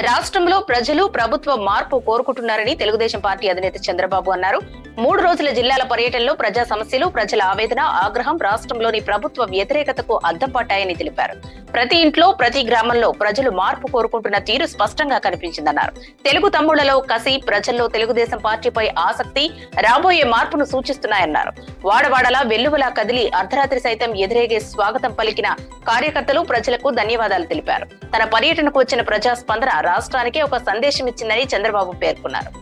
రాష్ట్రంలో ప్రజలు ప్రభుత్వ మార్పు కోరుకుంటున్నారని తెలుగుదేశం పార్టీ అధినేత చంద్రబాబు అన్నారు. మూడు రోజుల జిల్లాల పర్యటనలో ప్రజా సమస్యలు ప్రజల ఆవేదన ఆగ్రహం రాష్ట్రంలోని ప్రభుత్వ వ్యతిరేకతకు అద్దం పట్టాయని తెలిపారు. ప్రతి ఇంట్లో ప్రతి గ్రామంలో ప్రజలు మార్పు కోరుకుంటున్న తీరు స్పష్టంగా కనిపించిందన్నారు. తెలుగు తమ్ముళ్ళలో కసి ప్రజల్లో తెలుగుదేశం పార్టీపై ఆసక్తి రాబోయే మార్పును సూచిస్తున్నాయన్నారు. వాడవాడలా వెల్లువలా కదిలి అర్ధరాత్రి సైతం ఎదురేగే స్వాగతం పలికిన కార్యకర్తలు ప్రజలకు ధన్యవాదాలు తెలిపారు. తన పర్యటనకు వచ్చిన ప్రజా స్పందన రాష్ట్రానికి ఒక సందేశం ఇచ్చిందని చంద్రబాబు పేర్కొన్నారు.